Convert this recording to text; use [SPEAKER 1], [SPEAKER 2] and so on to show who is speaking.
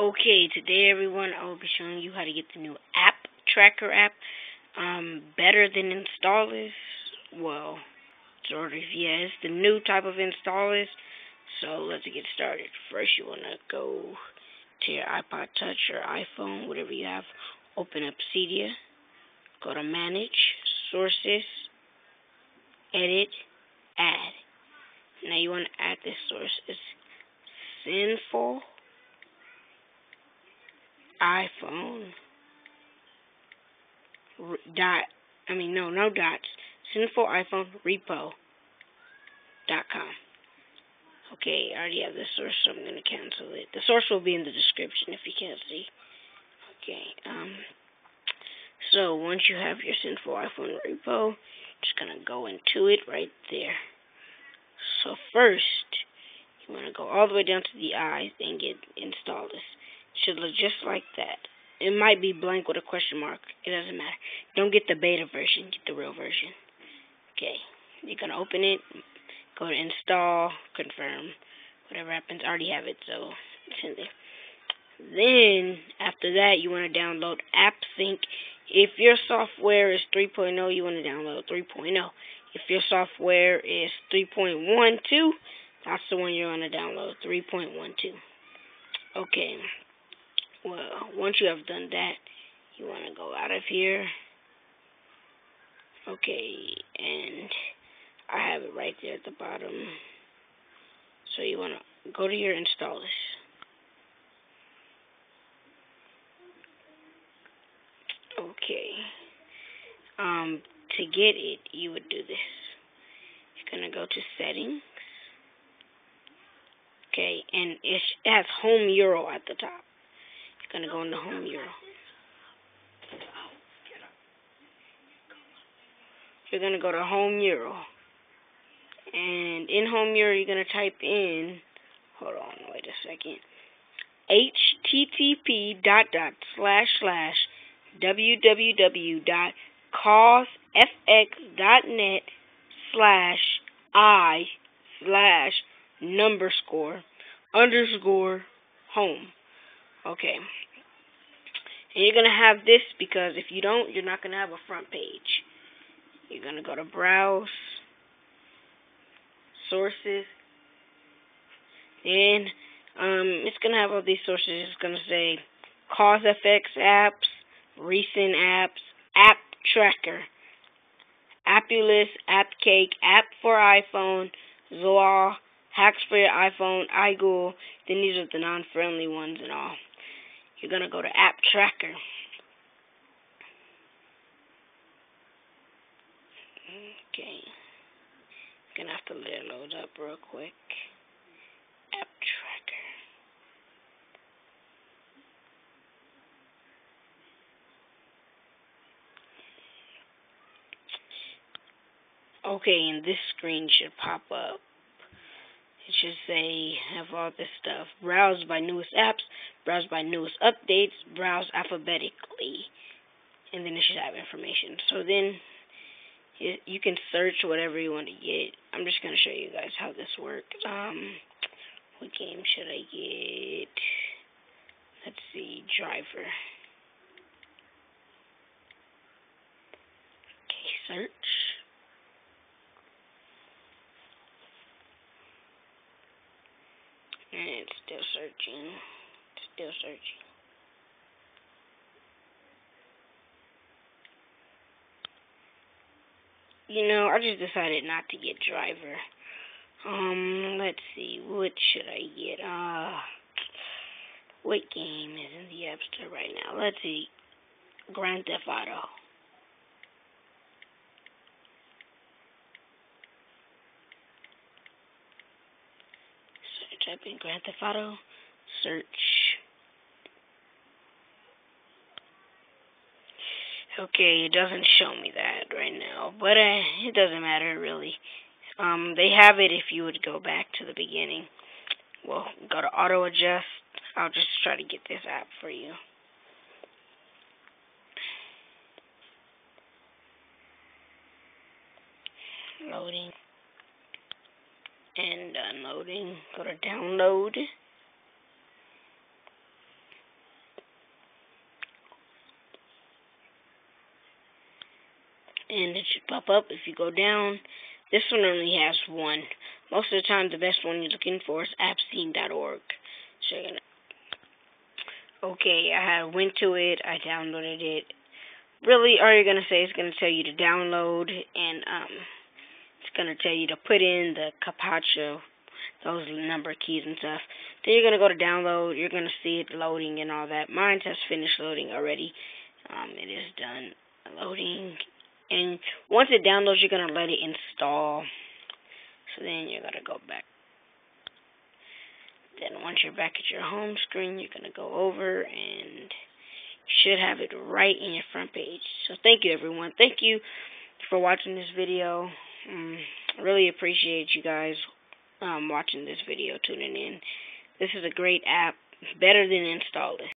[SPEAKER 1] Okay, today everyone, I will be showing you how to get the new app tracker app. Um, better than Installous. Well, sort of, yeah, it's the new type of Installous. So let's get started. First, you want to go to your iPod Touch or iPhone, whatever you have. Open up Cydia. Go to Manage, Sources, Edit, Add. Now you want to add this source. It's sinful iPhone dot I mean no no dots sinful iPhone repo dot com. Okay, I already have the source, so I'm gonna cancel it. The source will be in the description if you can't see. Okay, um so once you have your sinful iPhone repo, just gonna go into it right there. So first you wanna go all the way down to the I, and get install this should look just like that. It might be blank with a question mark. It doesn't matter. Don't get the beta version. Get the real version. Okay. You're going to open it. Go to install. Confirm. Whatever happens. I already have it, so it's in there. Then, after that, you want to download AppSync. If your software is 3.0, you want to download 3.0. If your software is 3.12, that's the one you're going to download, 3.12. Okay. Well, once you have done that, you want to go out of here. Okay, and I have it right there at the bottom. So you want to go to your Installous. Okay. Um, to get it, you would do this. You're going to go to settings. Okay, and it has home URL at the top gonna go in the home URL. You're gonna go to home URL. And in home URL you're gonna type in hold on, wait a second. http dot dot slash slash www dot causefx.net slash i slash number score underscore home. Okay. And you're going to have this because if you don't, you're not going to have a front page. You're going to go to Browse, Sources, and um, it's going to have all these sources. It's going to say Cause CauseFX apps, recent apps, app tracker, Appulous, AppCake, App for iPhone, Zoa, Hacks for your iPhone, iGoogle. Then these are the non-friendly ones and all you're going to go to App Tracker. Okay. Gonna have to let it load up real quick. App Tracker. Okay, and this screen should pop up. It should say have all this stuff. Browse by newest apps, browse by newest updates, browse alphabetically. And then it should have information. So then you can search whatever you want to get. I'm just going to show you guys how this works. Um, what game should I get? Let's see, Driver. Okay, search. Still searching. Still searching. You know, I just decided not to get driver. Um, let's see, what should I get? Uh, what game is in the App Store right now? Let's see, Grand Theft Auto. Type in Grand Theft Auto, search. Okay, it doesn't show me that right now, but uh, it doesn't matter really. Um, they have it if you would go back to the beginning. Well, go to auto adjust. I'll just try to get this app for you. Loading and downloading. Go to download. And it should pop up if you go down. This one only has one. Most of the time, the best one you're looking for is appscene.org. So you're gonna. Okay, I went to it. I downloaded it. Really, all you're gonna say is gonna tell you to download and um it's gonna tell you to put in the CAPTCHA, those number keys and stuff. Then you're gonna go to download. You're gonna see it loading and all that. Mine has finished loading already. Um, it is done loading, and once it downloads, you're gonna let it install. So then you're gonna go back. Then once you're back at your home screen, you're gonna go over and you should have it right in your front page. So thank you everyone. Thank you for watching this video. Um, really appreciate you guys um, watching this video, tuning in. This is a great app, better than installing.